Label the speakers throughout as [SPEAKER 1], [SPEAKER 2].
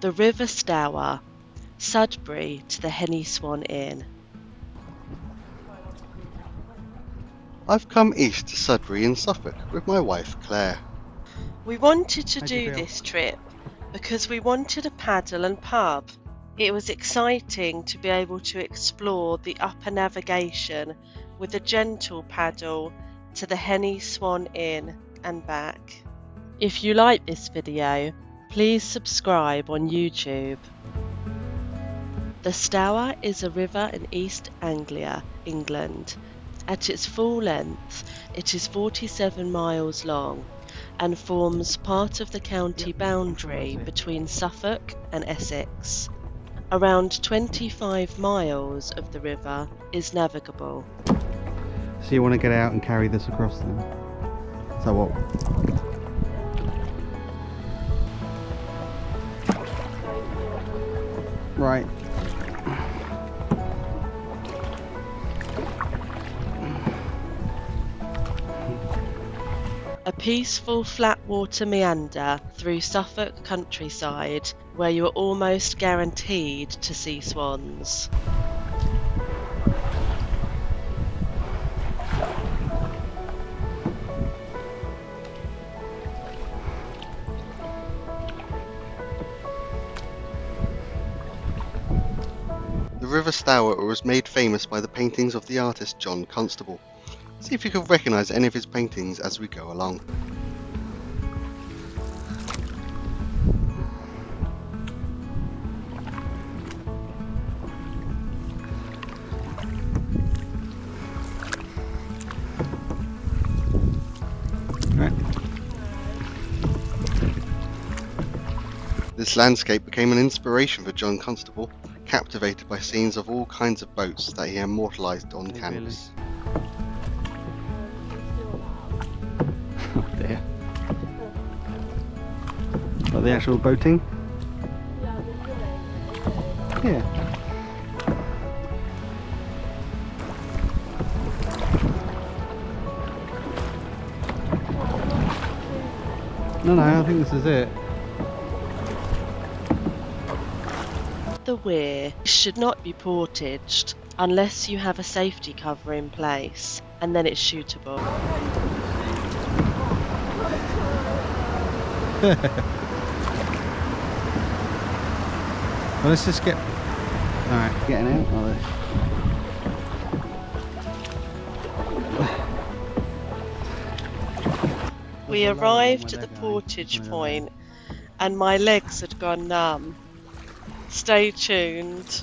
[SPEAKER 1] The River Stour, Sudbury to the Henny Swan Inn.
[SPEAKER 2] I've come east to Sudbury in Suffolk with my wife Claire.
[SPEAKER 1] We wanted to
[SPEAKER 3] How'd
[SPEAKER 1] do this trip because we wanted a paddle and pub. It was exciting to be able to explore the upper navigation with a gentle paddle to the Henny Swan Inn and back. If you like this video, please subscribe on YouTube. The Stour is a river in East Anglia, England. At its full length, it is 47 miles long and forms part of the county boundary between Suffolk and Essex. Around 25 miles of the river is navigable.
[SPEAKER 3] So you want to get out and carry this across then? So what? Right.
[SPEAKER 1] A peaceful flat water meander through Suffolk countryside where you are almost guaranteed to see swans.
[SPEAKER 2] River Stour was made famous by the paintings of the artist John Constable. See if you can recognise any of his paintings as we go along. This landscape became an inspiration for John Constable, captivated by scenes of all kinds of boats that he immortalised on
[SPEAKER 3] Oh, really?
[SPEAKER 2] canvas.
[SPEAKER 3] Oh dear. What, the actual boating? Yeah. No, no, I think this is it.
[SPEAKER 1] The weir should not be portaged unless you have a safety cover in place and then it's shootable.
[SPEAKER 3] Well, let's just get. Alright, getting out. Are they?
[SPEAKER 1] We
[SPEAKER 3] There's a logo on
[SPEAKER 1] arrived at the
[SPEAKER 3] leg, I think.
[SPEAKER 1] portage point and my legs had gone numb. Stay tuned.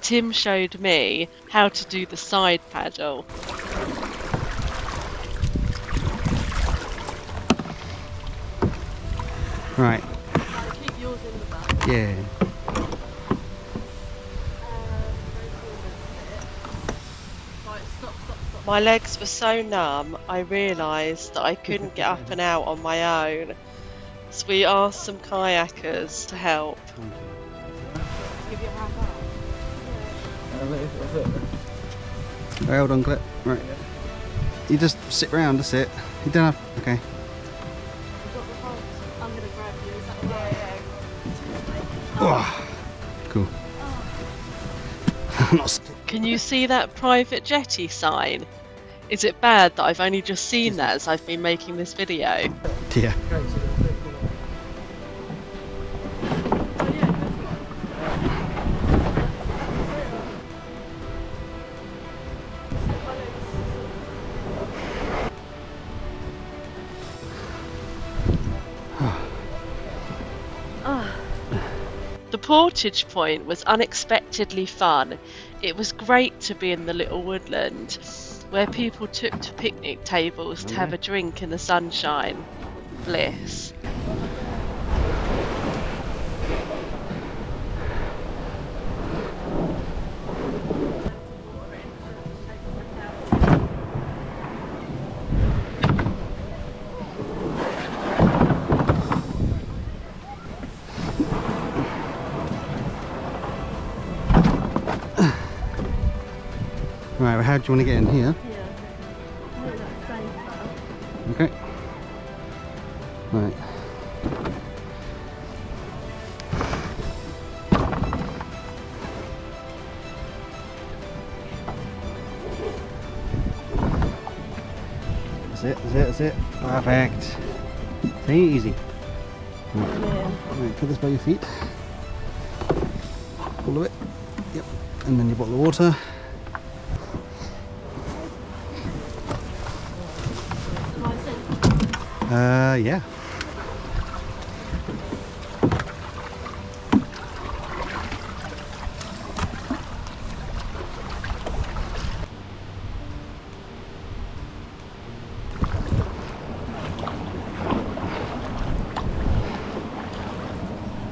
[SPEAKER 1] Tim showed me how to do the side paddle.
[SPEAKER 3] Right.
[SPEAKER 1] Keep yours in the back.
[SPEAKER 3] Yeah.
[SPEAKER 1] My legs were so numb, I realised that I couldn't get up and out on my own. So we asked some kayakers to help.
[SPEAKER 3] Right, hold on, Clip. Right. You just sit round, that's it. You don't have. Okay. Oh, cool. I'm not. s-
[SPEAKER 1] Can you see that private jetty sign? Is it bad that I've only just seen that as I've been making this video?
[SPEAKER 3] Yeah.
[SPEAKER 1] The portage point was unexpectedly fun. It was great to be in the little woodland where people took to picnic tables to have
[SPEAKER 3] mm.
[SPEAKER 1] a drink in the sunshine. Bliss.
[SPEAKER 3] Right, how do you want to get in here? Okay. Right. That's it, that's it, that's it. Perfect. See, easy. Right, put this by your feet. All of it. Yep. And then your bottle of water. Uh, yeah.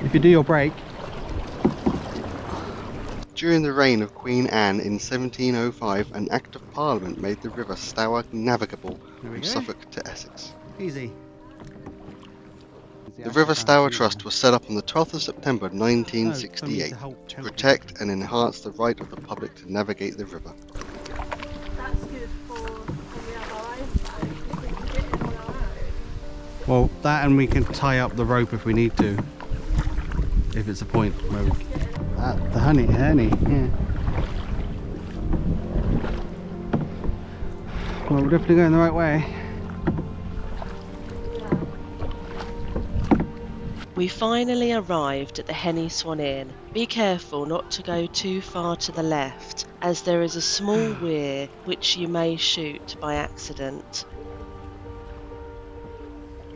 [SPEAKER 3] If you do your break,
[SPEAKER 2] During the reign of Queen Anne in 1705, an Act of Parliament made the River Stour navigable from
[SPEAKER 3] go.
[SPEAKER 2] Suffolk to Essex.
[SPEAKER 3] Easy.
[SPEAKER 2] The River Stour Trust was set up on the 12th of September 1968 to protect and enhance the right of the public to navigate the river.
[SPEAKER 1] That's good for when we have our own boat, if we can get it on our own.
[SPEAKER 3] Well, that and we can tie up the rope if we need to. If it's a point where we... Ah, the honey, honey, yeah. Well, we're definitely going the right way.
[SPEAKER 1] We finally arrived at the Henny Swan Inn. Be careful not to go too far to the left, as there is a small weir which you may shoot by accident.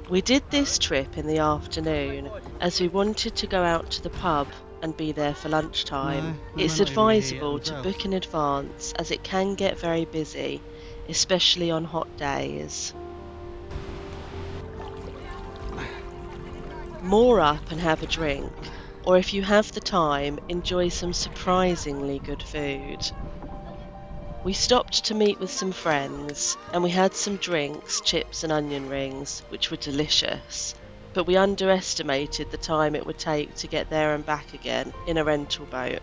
[SPEAKER 1] We did this trip in the afternoon as we wanted to go out to the pub and be there for lunchtime.
[SPEAKER 3] No,
[SPEAKER 1] it's
[SPEAKER 3] no, no, we're here
[SPEAKER 1] advisable to book in advance as it can get very busy, especially on hot days. Moor up and have a drink, or if you have the time, enjoy some surprisingly good food. We stopped to meet with some friends, and we had some drinks, chips, and onion rings, which were delicious. But we underestimated the time it would take to get there and back again in a rental boat.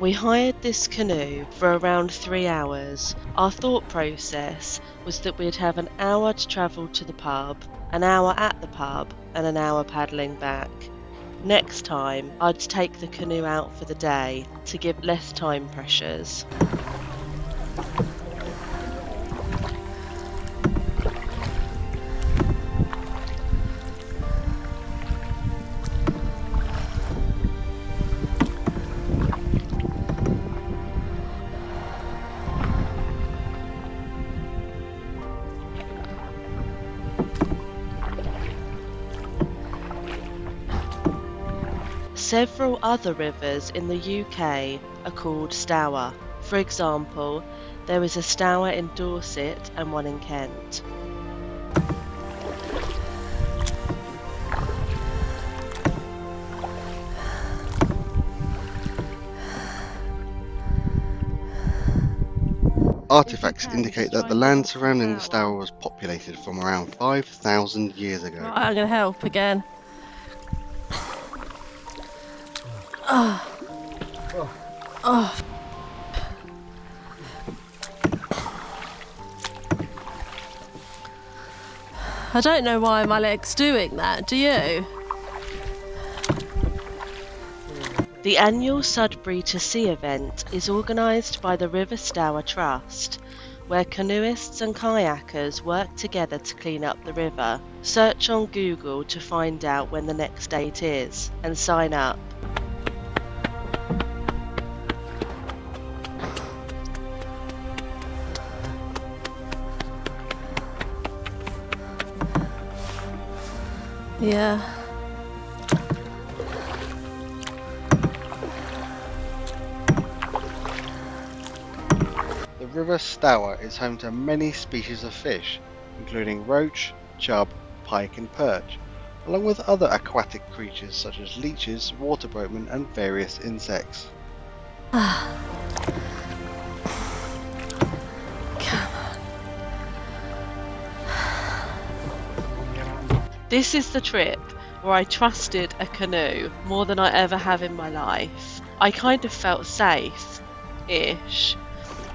[SPEAKER 1] We hired this canoe for around three hours. Our thought process was that we'd have an hour to travel to the pub, an hour at the pub, and an hour paddling back. Next time, I'd take the canoe out for the day to give less time pressures. Several other rivers in the UK are called Stour. For example, there is a Stour in Dorset and one in Kent.
[SPEAKER 2] Artifacts indicate that the land surrounding the Stour was populated from around 5,000 years ago.
[SPEAKER 1] Right, I'm going to help again. Oh. Oh. I don't know why my leg's doing that, do you? The annual Sudbury to Sea event is organised by the River Stour Trust, where canoeists and kayakers work together to clean up the river. Search on Google to find out when the next date is and sign up. Yeah.
[SPEAKER 2] The River Stour is home to many species of fish, including roach, chub, pike, and perch, along with other aquatic creatures such as leeches, water boatmen, and various insects. Ah.
[SPEAKER 1] This is the trip where I trusted a canoe more than I ever have in my life. I kind of felt safe ish,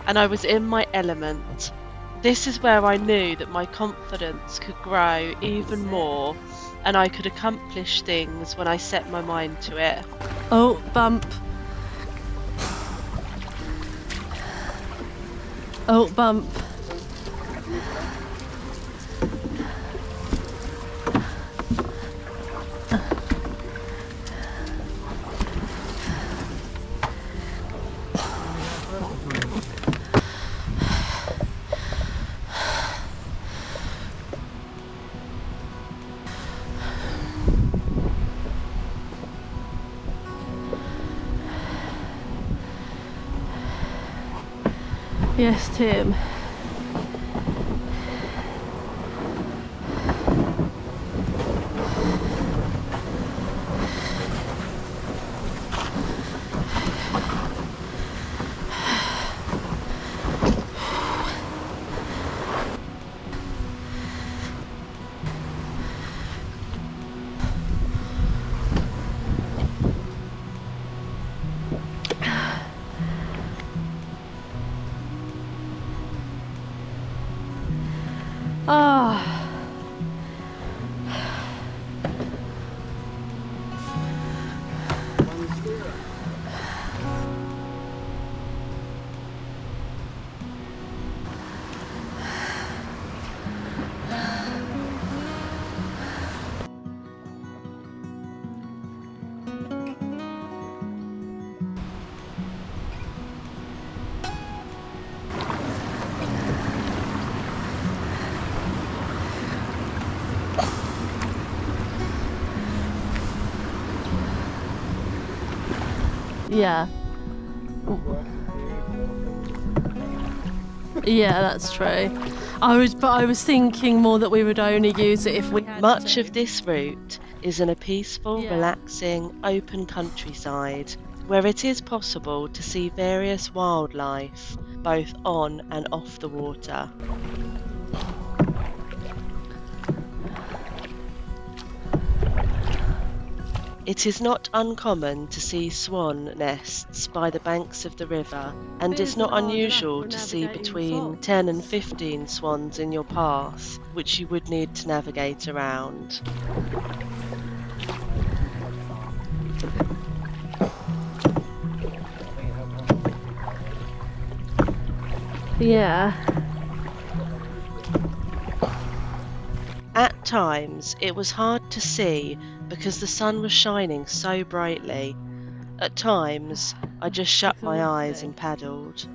[SPEAKER 1] and I was in my element. This is where I knew that my confidence could grow even more and I could accomplish things when I set my mind to it.
[SPEAKER 4] Oh, bump. Oh, bump. Yes, Tim. 啊。Yeah. Yeah, that's true. I was, but I was thinking more that we would only use it if we
[SPEAKER 1] Much
[SPEAKER 4] to.
[SPEAKER 1] of this route is in a peaceful,
[SPEAKER 4] Yeah.
[SPEAKER 1] relaxing, open countryside where it is possible to see various wildlife both on and off the water. It is not uncommon to see swan nests by the banks of the river, and it's not unusual to see between 10 and 15 swans in your path, which you would need to navigate around.
[SPEAKER 4] Yeah.
[SPEAKER 1] At times, it was hard to see because the sun was shining so brightly. At times, I just shut my eyes and paddled.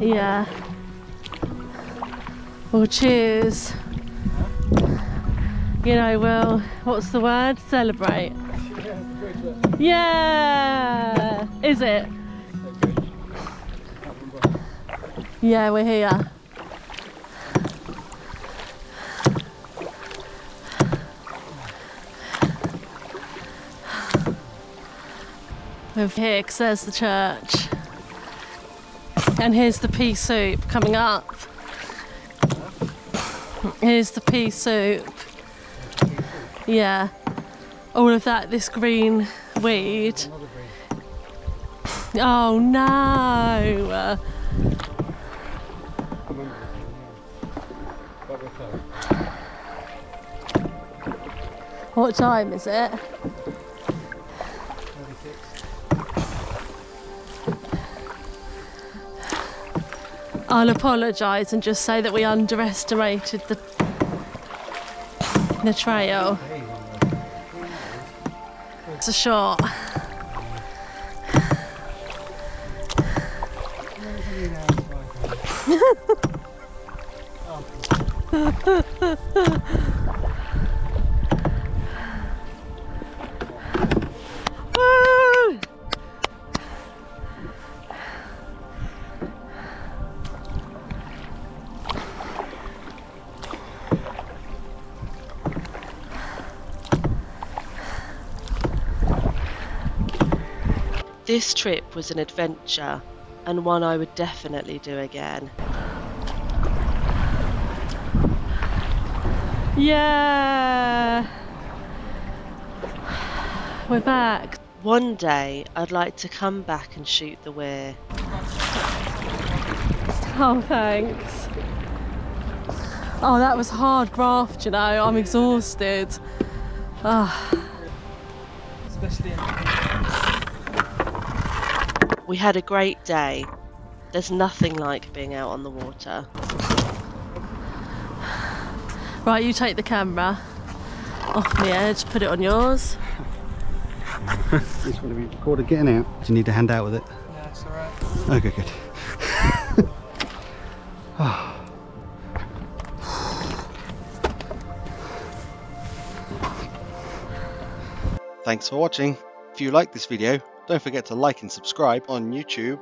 [SPEAKER 4] Yeah. Well, cheers. You know, well, what's the word? Celebrate. Yeah. Is it? Yeah, we're here. We're here 'cause there's the church. And here's the pea soup coming up. Here's the pea soup. Yeah. Oh, All of that, this green weed. Oh no! What time is it? I'll apologise and just say that we underestimated the the trail. It's a shot.
[SPEAKER 1] This trip was an adventure and one I would definitely do again.
[SPEAKER 4] Yeah. We're back.
[SPEAKER 1] One day I'd like to come back and shoot the weir.
[SPEAKER 4] Oh, thanks. Oh, that was hard graft, you know. I'm exhausted. Ah.
[SPEAKER 5] Especially in
[SPEAKER 1] We had a great day. There's nothing like being out on the water.
[SPEAKER 4] Right, you take the camera off the edge, eh? put it on yours.
[SPEAKER 3] This one to be recorded getting out. Do you need a hand out with it?
[SPEAKER 5] Yeah, it's alright.
[SPEAKER 3] Okay, good.
[SPEAKER 2] Thanks for watching. If you like this video, don't forget to like and subscribe on YouTube